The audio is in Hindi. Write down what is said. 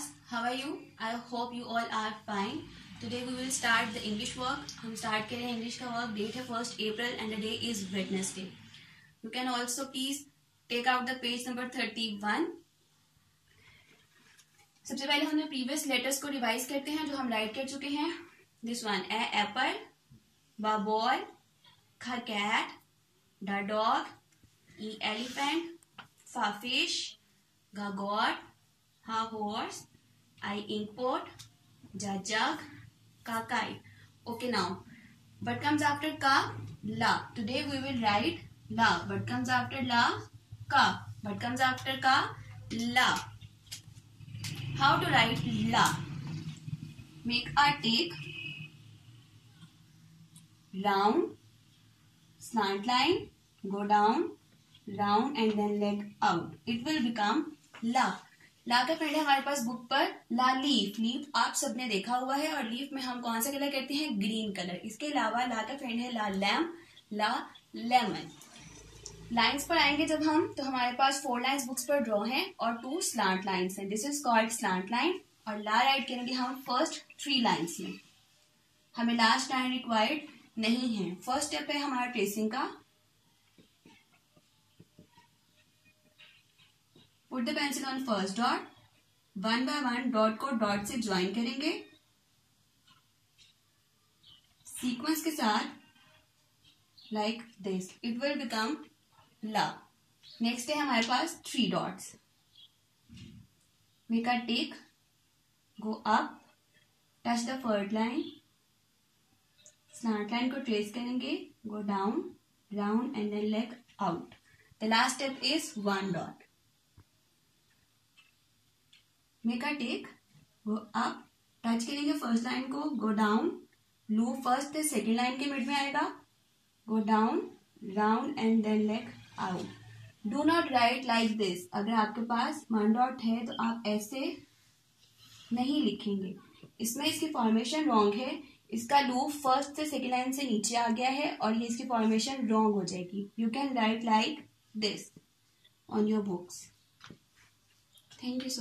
class. How are you? I hope you all are fine. Today we will start the English work. हम start करें English का work. Date है first April and the day is Wednesday. You can also please take out the page number thirty one. सबसे पहले हमने प्रीवियस लेटर्स को रिवाइज करते हैं जो हम राइट कर चुके हैं this one A apple B ball C cat D dog E elephant F fish G god ha horse, I inkpot, ja jug, ka kite. Okay now, what comes after ka? La. Today we will write la. What comes after la? Ka. What comes after ka? La. How to write la? Make a take round, slant line, go down, round and then leg out. It will become la. ला का है हमारे पास बुक पर, ला लीफ। लीफ आप सबने देखा हुआ है और लीफ में हम कौन सा कलर करते हैं? Green colour. इसके अलावा ला का फ्रेंड है ला लैम, ला लेमन। लाइंस पर आएँगे जब हम तो हमारे पास फोर लाइंस बुक्स पर ड्रॉ हैं और टू स्लांट लाइंस हैं। This is called slant line और ला राइट करेंगे हम फ़र्स्ट थ्री लाइंस में। हमें लास्ट लाइन रिक्वायर्ड नहीं है। फ़र्स्ट स्टेप है हमारा ट्रेसिंग का। Put the pencil on first dot one by one dot को डॉट से ज्वाइन करेंगे। सीक्वेंस के साथ like this it will become La next है हमारे पास three dots make a tick go up touch the first line slant line को ट्रेस करेंगे go down round and then leg out the last step is one dot make a tick go up touch करेंगे फ़र्स्ट लाइन को go down loop first second line के मिड में आएगा go down round and then leg out do not write like this अगर आपके पास वन डॉट है तो आप ऐसे नहीं लिखेंगे। इसमें इसकी फॉर्मेशन रॉन्ग है। इसका लूप फ़र्स्ट से सेकेंड लाइन से नीचे आ गया है और ये इसकी फॉर्मेशन रॉन्ग हो जाएगी। You can write like this on your books thank you so